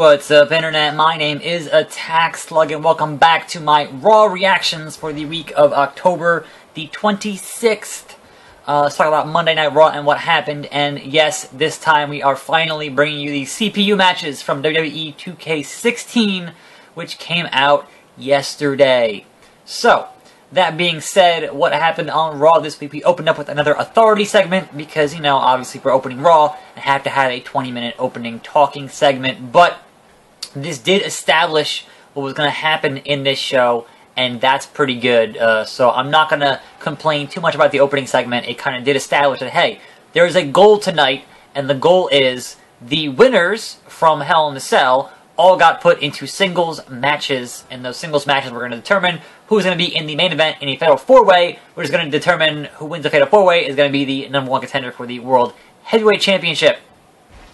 What's up, Internet? My name is Attack Slug, and welcome back to my Raw reactions for the week of October the 26th. Uh, let's talk about Monday Night Raw and what happened, and yes, this time we are finally bringing you the CPU matches from WWE 2K16, which came out yesterday. So, that being said, what happened on Raw this week, we opened up with another Authority segment because, you know, obviously we're opening Raw and have to have a 20 minute opening talking segment. But this did establish what was going to happen in this show, and that's pretty good. Uh, so I'm not going to complain too much about the opening segment. It kind of did establish that, hey, there is a goal tonight, and the goal is the winners from Hell in the Cell all got put into singles matches, and those singles matches were going to determine who's going to be in the main event in a Fatal 4-Way, which is going to determine who wins the Fatal 4-Way is going to be the number one contender for the World Heavyweight Championship.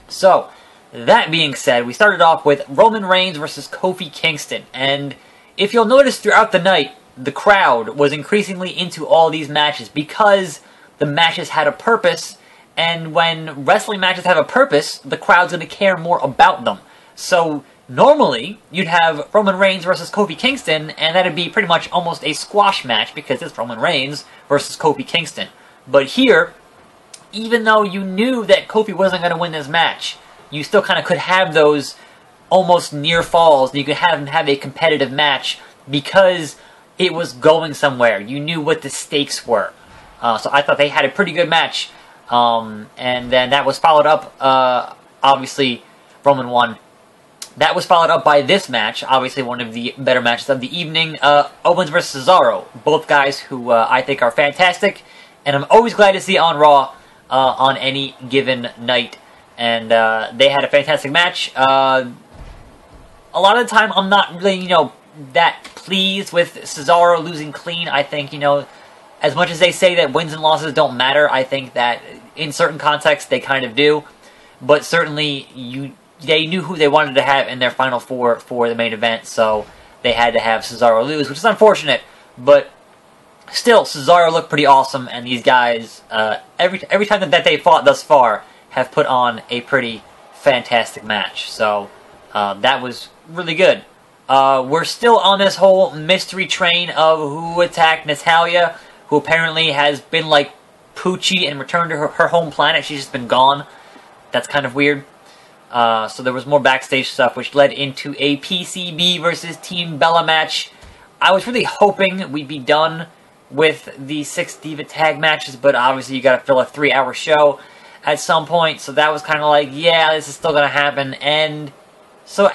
So, that being said, we started off with Roman Reigns versus Kofi Kingston, and if you'll notice throughout the night, the crowd was increasingly into all these matches because the matches had a purpose, and when wrestling matches have a purpose, the crowd's going to care more about them. So, Normally, you'd have Roman Reigns versus Kofi Kingston, and that'd be pretty much almost a squash match because it's Roman Reigns versus Kofi Kingston. But here, even though you knew that Kofi wasn't going to win this match, you still kind of could have those almost near falls. and You could have them have a competitive match because it was going somewhere. You knew what the stakes were. Uh, so I thought they had a pretty good match. Um, and then that was followed up, uh, obviously, Roman won that was followed up by this match, obviously one of the better matches of the evening, uh, Owens versus Cesaro. Both guys who uh, I think are fantastic, and I'm always glad to see on Raw uh, on any given night. And uh, they had a fantastic match. Uh, a lot of the time, I'm not really, you know, that pleased with Cesaro losing clean. I think, you know, as much as they say that wins and losses don't matter, I think that in certain contexts they kind of do. But certainly, you they knew who they wanted to have in their final four for the main event, so they had to have Cesaro lose, which is unfortunate, but still, Cesaro looked pretty awesome, and these guys, uh, every every time that they fought thus far, have put on a pretty fantastic match. So uh, that was really good. Uh, we're still on this whole mystery train of who attacked Natalya, who apparently has been like Poochie and returned to her, her home planet. She's just been gone. That's kind of weird. Uh, so there was more backstage stuff, which led into a PCB versus Team Bella match. I was really hoping we'd be done with the six Diva tag matches, but obviously you gotta fill a three hour show at some point, so that was kind of like, yeah, this is still gonna happen. And so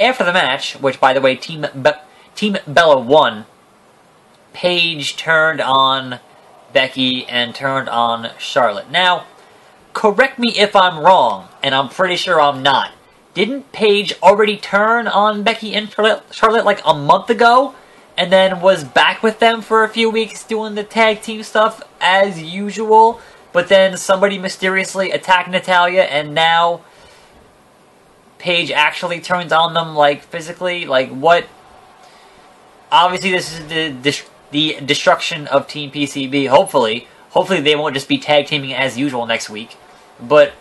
after the match, which by the way, Team, Be Team Bella won, Paige turned on Becky and turned on Charlotte. Now, correct me if I'm wrong, and I'm pretty sure I'm not. Didn't Paige already turn on Becky and Charlotte like a month ago? And then was back with them for a few weeks doing the tag team stuff as usual? But then somebody mysteriously attacked Natalya and now Paige actually turns on them like physically? Like what? Obviously this is the, the destruction of Team PCB, hopefully. Hopefully they won't just be tag teaming as usual next week. But,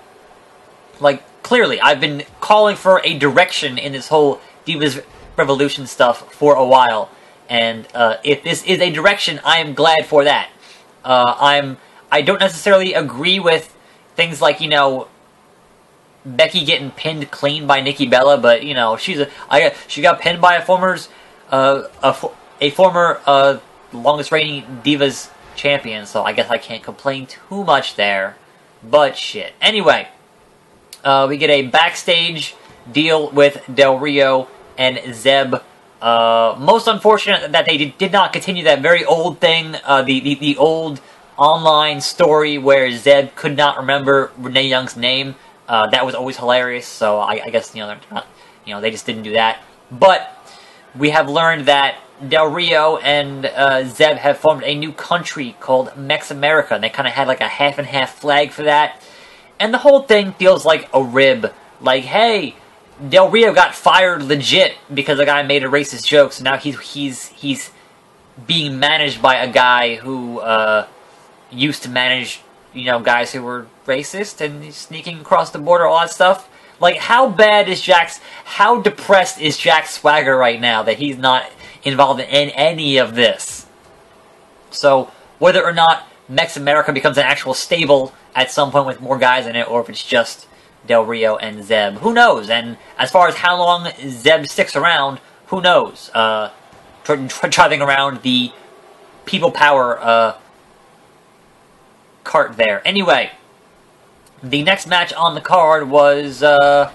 like, clearly, I've been calling for a direction in this whole Divas Revolution stuff for a while. And uh, if this is a direction, I am glad for that. Uh, I'm I don't necessarily agree with things like you know Becky getting pinned clean by Nikki Bella, but you know she's a I she got pinned by a former's uh, a, a former uh, longest reigning Divas champion, so I guess I can't complain too much there. But shit. Anyway, uh, we get a backstage deal with Del Rio and Zeb. Uh, most unfortunate that they did not continue that very old thing, uh, the, the, the old online story where Zeb could not remember Renee Young's name. Uh, that was always hilarious, so I, I guess, you know, not, you know, they just didn't do that. But we have learned that Del Rio and uh, Zeb have formed a new country called Mex America, and they kind of had like a half and half flag for that. And the whole thing feels like a rib. Like, hey, Del Rio got fired legit because a guy made a racist joke, so now he's he's he's being managed by a guy who uh, used to manage, you know, guys who were racist and sneaking across the border, all that stuff. Like, how bad is Jack's, how depressed is Jack Swagger right now that he's not involved in any of this? So, whether or not Mex America becomes an actual stable at some point with more guys in it, or if it's just Del Rio and Zeb, who knows? And as far as how long Zeb sticks around, who knows? Uh, driving around the people power uh, cart there. Anyway, the next match on the card was uh,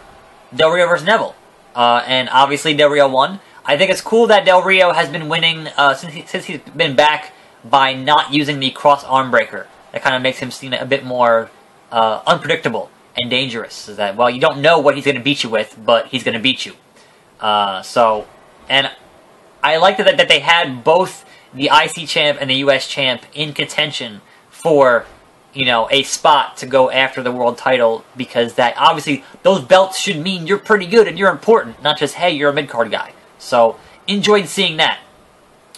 Del Rio versus Neville. Uh, and obviously Del Rio won. I think it's cool that Del Rio has been winning uh, since, he, since he's been back by not using the cross arm breaker. That kind of makes him seem a bit more uh, unpredictable and dangerous. Is that, well, you don't know what he's going to beat you with, but he's going to beat you. Uh, so, and I liked that, that they had both the IC champ and the US champ in contention for you know a spot to go after the world title because that obviously those belts should mean you're pretty good and you're important, not just hey you're a mid card guy. So enjoyed seeing that.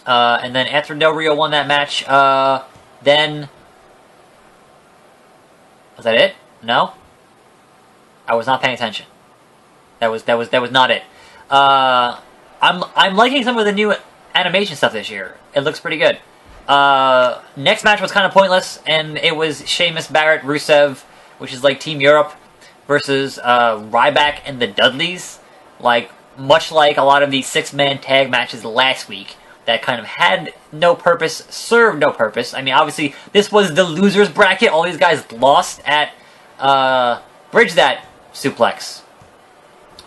Uh, and then after Del Rio won that match, uh, then was that it? No, I was not paying attention. That was that was that was not it. Uh, I'm I'm liking some of the new animation stuff this year. It looks pretty good. Uh, next match was kind of pointless, and it was Sheamus, Barrett, Rusev, which is like Team Europe, versus uh, Ryback and the Dudleys. Like, much like a lot of these six-man tag matches last week, that kind of had no purpose, served no purpose. I mean, obviously, this was the losers bracket. All these guys lost at uh, Bridge that suplex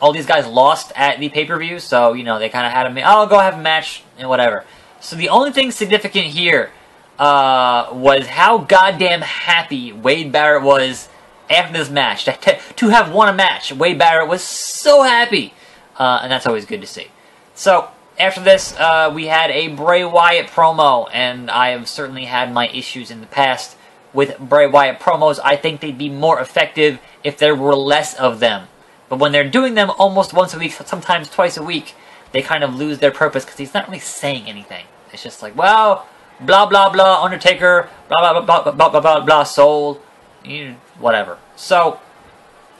all these guys lost at the pay-per-view, so, you know, they kind of had a, oh, go have a match, and whatever. So the only thing significant here uh, was how goddamn happy Wade Barrett was after this match. To, have won a match, Wade Barrett was so happy, uh, and that's always good to see. So, after this, uh, we had a Bray Wyatt promo, and I have certainly had my issues in the past with Bray Wyatt promos. I think they'd be more effective if there were less of them. But when they're doing them almost once a week, sometimes twice a week, they kind of lose their purpose because he's not really saying anything. It's just like, well, blah blah blah, Undertaker, blah blah blah blah blah blah blah, blah soul, you, whatever. So,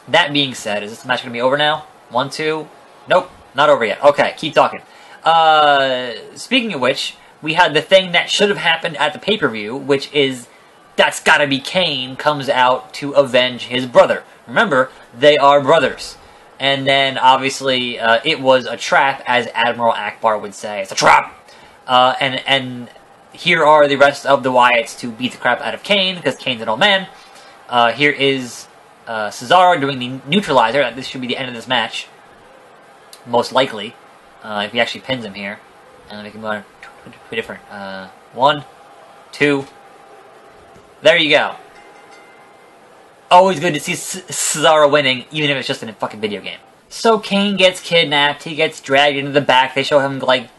that being said, is this match going to be over now? One, two? Nope, not over yet. Okay, keep talking. Uh, speaking of which, we had the thing that should have happened at the pay-per-view, which is that's gotta be Kane comes out to avenge his brother. Remember, they are brothers. And then, obviously, uh, it was a trap, as Admiral Ackbar would say. It's a trap! Uh, and, and here are the rest of the Wyatts to beat the crap out of Kane, because Kane's an old man. Uh, here is uh, Cesaro doing the neutralizer. This should be the end of this match. Most likely. Uh, if he actually pins him here. And we can go on two different. Uh, one, two. There you go always good to see Cesaro winning, even if it's just in a fucking video game. So Kane gets kidnapped, he gets dragged into the back, they show him, like,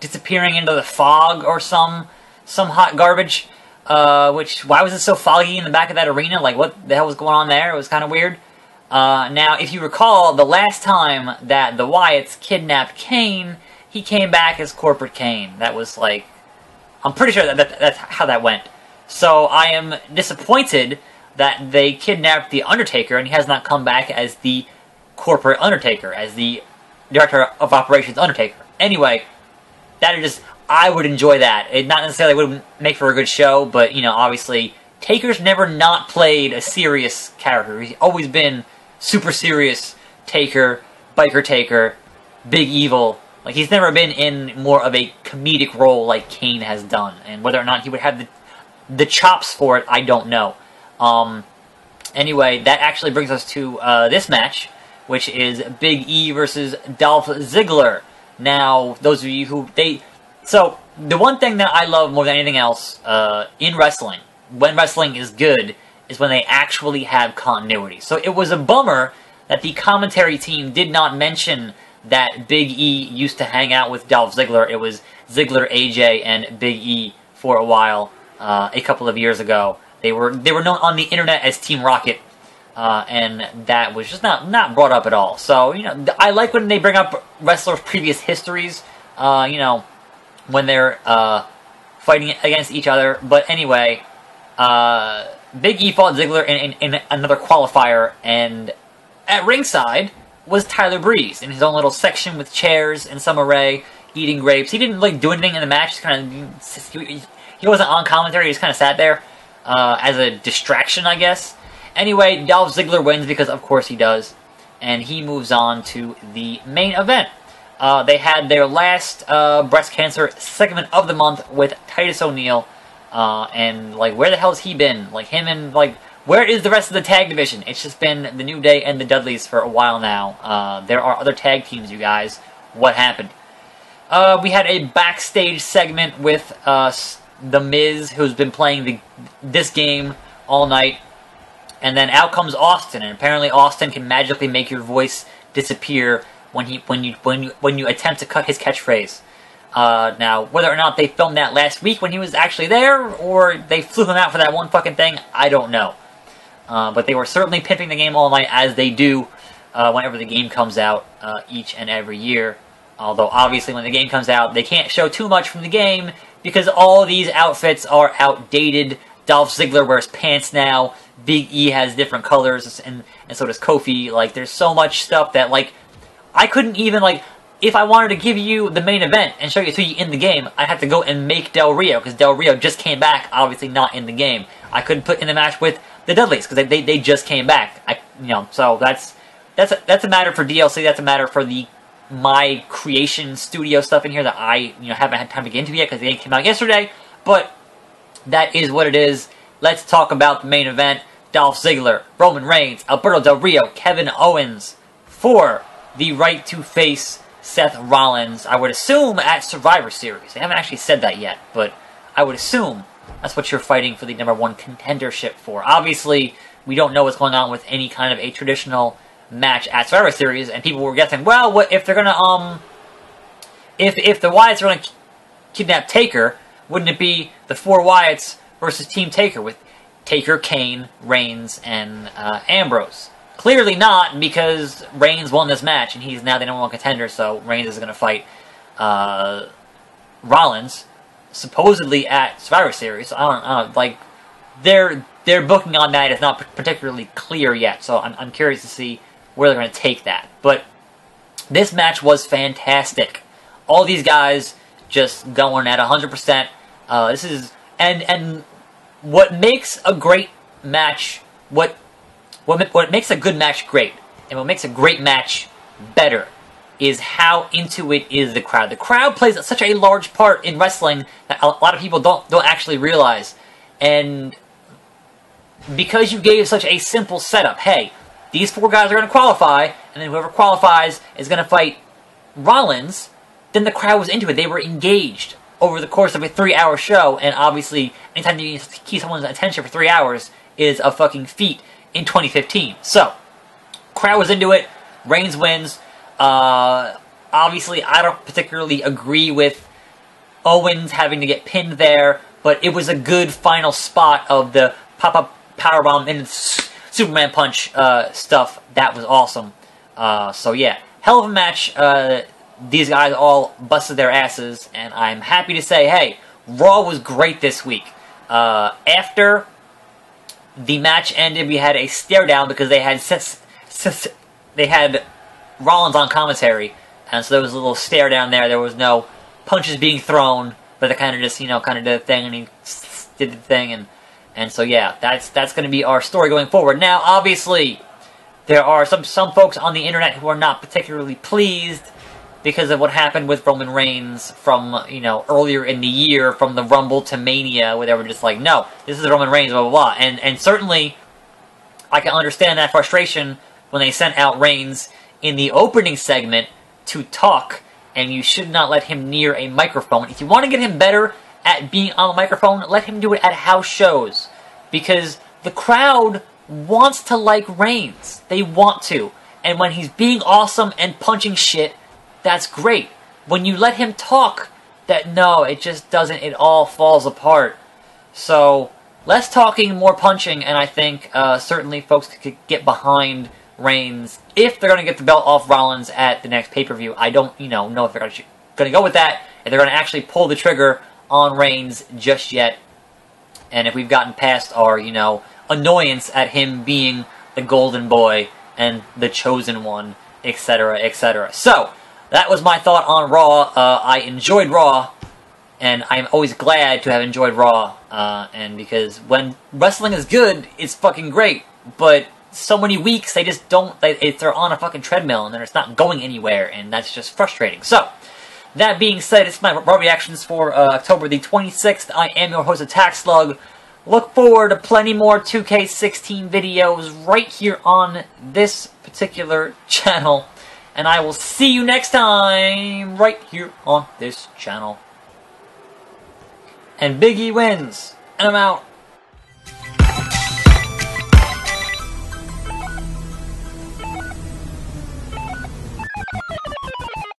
disappearing into the fog or some, some hot garbage. Uh, which, why was it so foggy in the back of that arena? Like, what the hell was going on there? It was kind of weird. Uh, now, if you recall, the last time that the Wyatts kidnapped Kane, he came back as Corporate Kane. That was, like, I'm pretty sure that, that that's how that went. So, I am disappointed that they kidnapped the Undertaker and he has not come back as the corporate Undertaker, as the director of operations Undertaker. Anyway, that is just I would enjoy that. It not necessarily would make for a good show, but you know, obviously Taker's never not played a serious character. He's always been super serious Taker, biker Taker, big evil. Like he's never been in more of a comedic role like Kane has done. And whether or not he would have the the chops for it, I don't know. Um, anyway, that actually brings us to uh, this match, which is Big E versus Dolph Ziggler. Now, those of you who they so the one thing that I love more than anything else uh, in wrestling, when wrestling is good, is when they actually have continuity. So it was a bummer that the commentary team did not mention that Big E used to hang out with Dolph Ziggler. It was Ziggler, AJ, and Big E for a while, uh, a couple of years ago. They were they were known on the internet as Team Rocket, uh, and that was just not not brought up at all. So you know, I like when they bring up wrestlers' previous histories. Uh, you know, when they're uh, fighting against each other. But anyway, uh, Big E fought Ziggler in, in, in, another qualifier, and at ringside was Tyler Breeze in his own little section with chairs and Summer Rae, eating grapes. He didn't like do anything in the match. Just kind of he, wasn't on commentary. He just kind of sat there uh, as a distraction, I guess. Anyway, Dolph Ziggler wins because of course he does, and he moves on to the main event. Uh, they had their last uh, breast cancer segment of the month with Titus O'Neil, uh, and like where the hell's he been? Like him and like where is the rest of the tag division? It's just been the New Day and the Dudleys for a while now. Uh, there are other tag teams, you guys. What happened? Uh, we had a backstage segment with uh, the Miz, who's been playing the this game all night, and then out comes Austin, and apparently Austin can magically make your voice disappear when he when you when you when you attempt to cut his catchphrase. Uh, now, whether or not they filmed that last week when he was actually there, or they flew him out for that one fucking thing, I don't know. Uh, but they were certainly pimping the game all night, as they do uh, whenever the game comes out uh, each and every year. Although, obviously, when the game comes out, they can't show too much from the game because all these outfits are outdated. Dolph Ziggler wears pants now. Big E has different colors, and, and so does Kofi. Like, there's so much stuff that, like, I couldn't even like if I wanted to give you the main event and show you to you in the game, I had to go and make Del Rio because Del Rio just came back, obviously not in the game. I couldn't put in the match with the Dudleys because they, they, they just came back. I you know so that's that's a, that's a matter for DLC. That's a matter for the my creation studio stuff in here that I you know haven't had time to get into yet because the game came out yesterday. But that is what it is. Let's talk about the main event: Dolph Ziggler, Roman Reigns, Alberto Del Rio, Kevin Owens for the right to face Seth Rollins, I would assume, at Survivor Series. They haven't actually said that yet, but I would assume that's what you're fighting for the number one contendership for. Obviously, we don't know what's going on with any kind of a traditional match at Survivor Series, and people were guessing, well, what if they're gonna um, if if the Wyatts are gonna kidnap Taker, wouldn't it be the four Wyatts versus Team Taker with Taker, Kane, Reigns, and uh, Ambrose? Clearly not, because Reigns won this match, and he's now the number one contender, so Reigns is going to fight uh, Rollins, supposedly at Survivor Series. I don't, I don't like, their, their booking on that is not particularly clear yet, so I'm, I'm curious to see where they're going to take that. But this match was fantastic. All these guys just going at 100%. Uh, this is, and, and what makes a great match, what what, what makes a good match great, and what makes a great match better, is how into it is the crowd. The crowd plays such a large part in wrestling that a lot of people don't don't actually realize. And because you gave such a simple setup, hey, these four guys are going to qualify, and then whoever qualifies is going to fight Rollins, then the crowd was into it. They were engaged over the course of a three-hour show, and obviously, anytime you keep someone's attention for three hours is a fucking feat in 2015. So, crowd was into it. Reigns wins. Uh, obviously, I don't particularly agree with Owens having to get pinned there, but it was a good final spot of the pop-up powerbomb and Superman punch uh, stuff. That was awesome. Uh, so yeah, hell of a match. These guys all busted their asses, and I'm happy to say, hey, Raw was great this week. Uh, after the match ended. We had a stare down because they had they had Rollins on commentary, and so there was a little stare down there. There was no punches being thrown, but they kind of just you know kind of did the thing, and he did the thing, and and so yeah, that's that's going to be our story going forward. Now, obviously, there are some some folks on the internet who are not particularly pleased because of what happened with Roman Reigns from, you know, earlier in the year, from the Rumble to Mania, where they were just like, no, this is Roman Reigns, blah, blah, blah. And, and certainly, I can understand that frustration when they sent out Reigns in the opening segment to talk, and you should not let him near a microphone. If you want to get him better at being on the microphone, let him do it at house shows. Because the crowd wants to like Reigns. They want to. And when he's being awesome and punching shit, that's great. When you let him talk, that no, it just doesn't, it all falls apart. So, less talking, more punching, and I think uh, certainly folks could get behind Reigns if they're going to get the belt off Rollins at the next pay-per-view. I don't, you know, know if they're going to go with that, if they're going to actually pull the trigger on Reigns just yet. And if we've gotten past our, you know, annoyance at him being the golden boy and the chosen one, etc., etc. So that was my thought on Raw. Uh, I enjoyed Raw, and I'm always glad to have enjoyed Raw. Uh, and because when wrestling is good, it's fucking great. But so many weeks they just don't. They, they're on a fucking treadmill and then it's not going anywhere, and that's just frustrating. So. That being said, it's my Raw reactions for uh, October the 26th. I am your host, Attack Slug. Look forward to plenty more 2K16 videos right here on this particular channel. And I will see you next time right here on this channel. And Biggie wins. And I'm out.